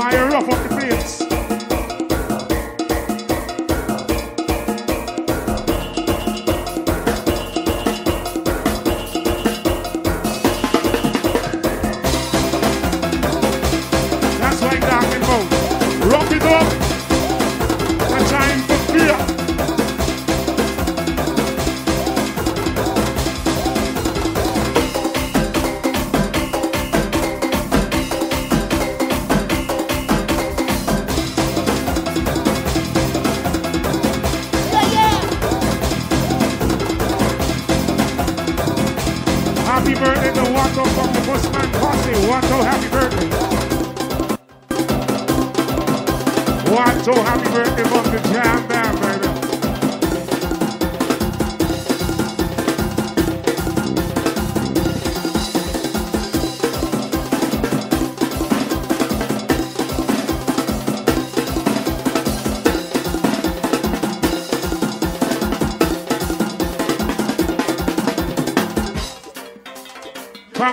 Rough up the place? Happy birthday to Watto from the Busman Posse. Watto, happy birthday. Watto, happy birthday from the Jam Band,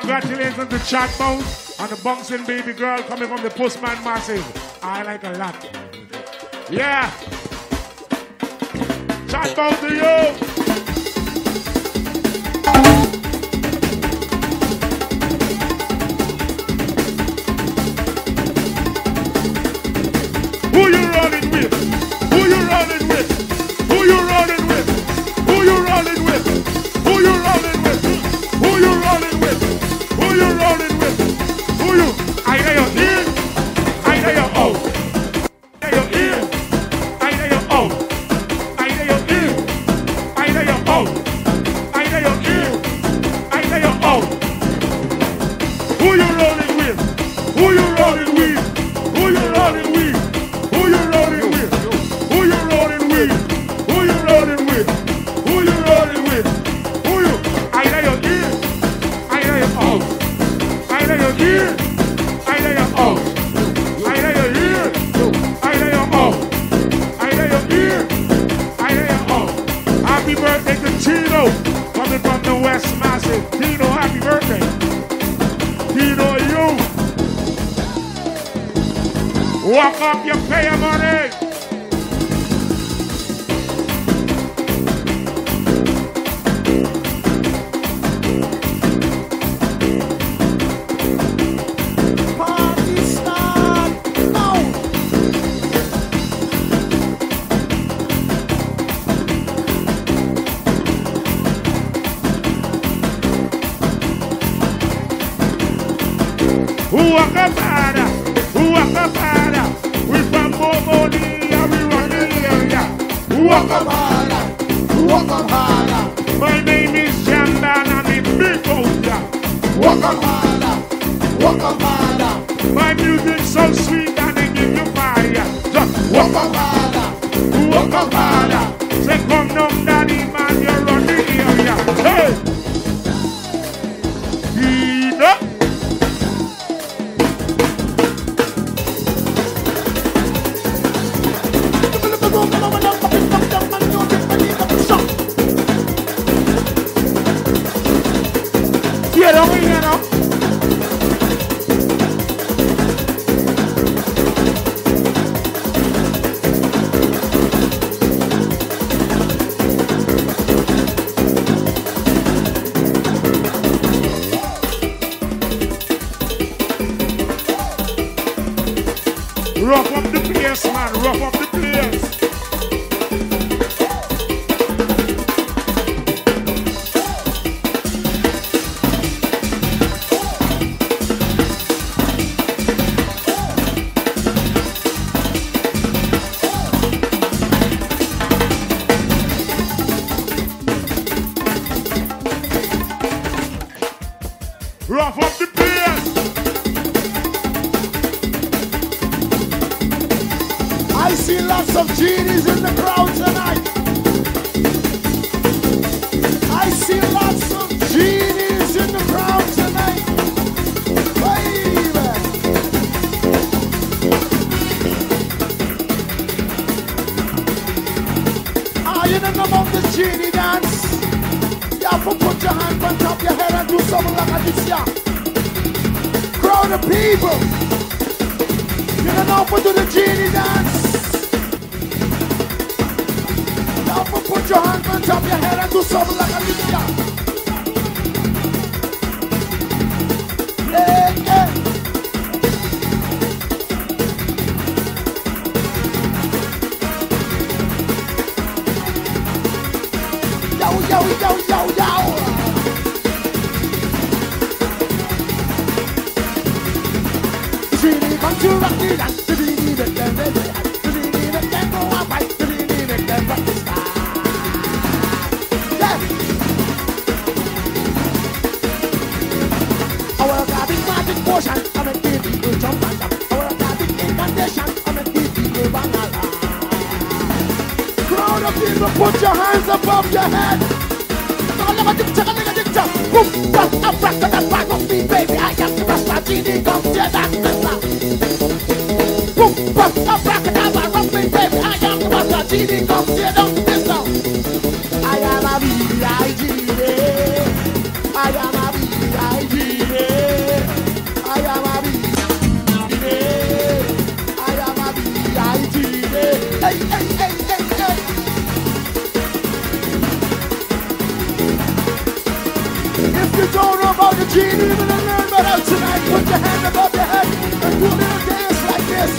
Congratulations to Chat Bounce and the bouncing baby girl coming from the Postman Massive. I like a lot. Yeah. Chat Bounce to you. Massive. Tino, happy birthday. Tino, you. Walk up, you pay your money. Who walk up harder? Walk up harder. My name is Jamban, I'm in big Oja. Walk up harder. Walk. My music so sweet and they give you fire. Just walk up harder, walk up harder. Say come down, daddy see lots of genies in the crowd tonight. I see lots of genies in the crowd tonight. Baby. Ah, you don't know about the genie dance? You have to put your hand on top of your head and do something like this, yeah. Crowd of people. You don't know what to do the genie dance. Put your hands on top of your head and do something like a ninja. Yo, yo, yo, yo, yo. Rock it it, then they it, then go and fight, it, then. Put your hands above your head. Boom, bam, abracadabra, of me, baby. I am the Rasta genie. Come to that. Boom, abracadabra, of me, baby. I am the Rasta genie. Come to that you don't know about the genie, you're gonna learn about it tonight. Put your hand above your head and do a little dance like this.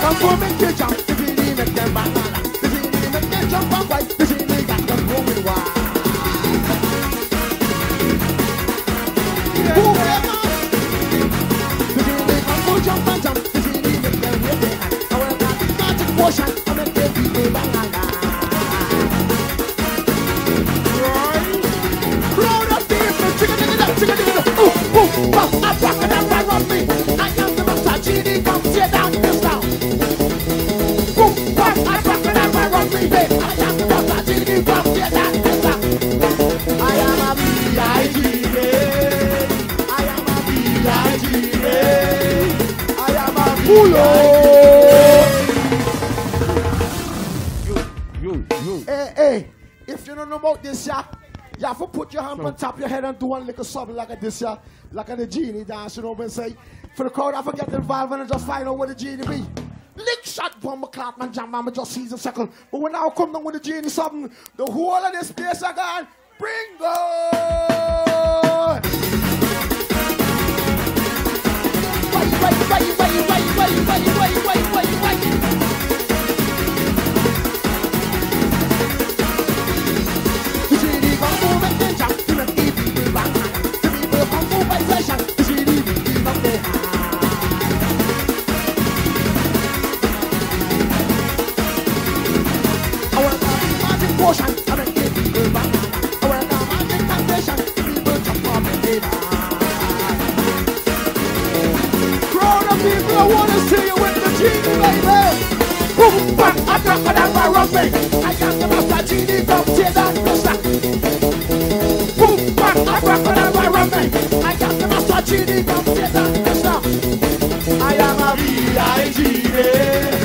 Come for make. Little something like this, yeah, like a genie know what I'm saying? For the crowd, I forget the valve and just find out what the genie be. Lick shot, bomb, clap, man, jam, man, just a second. But when I come down with the genie something, the whole of this place are gone. Bring on! I am a B.I.G.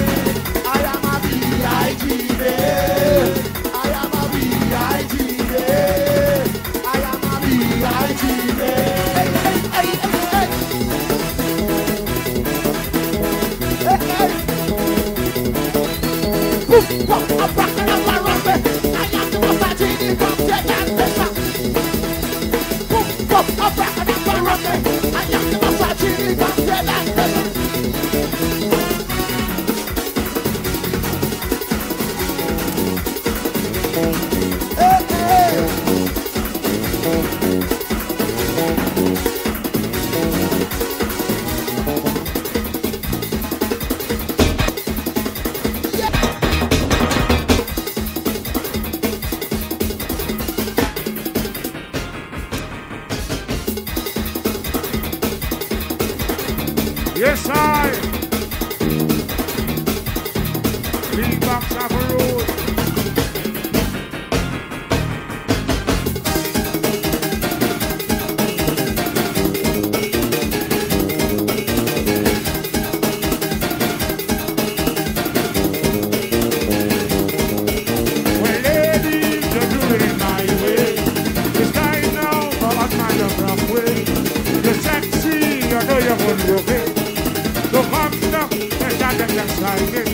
Look up,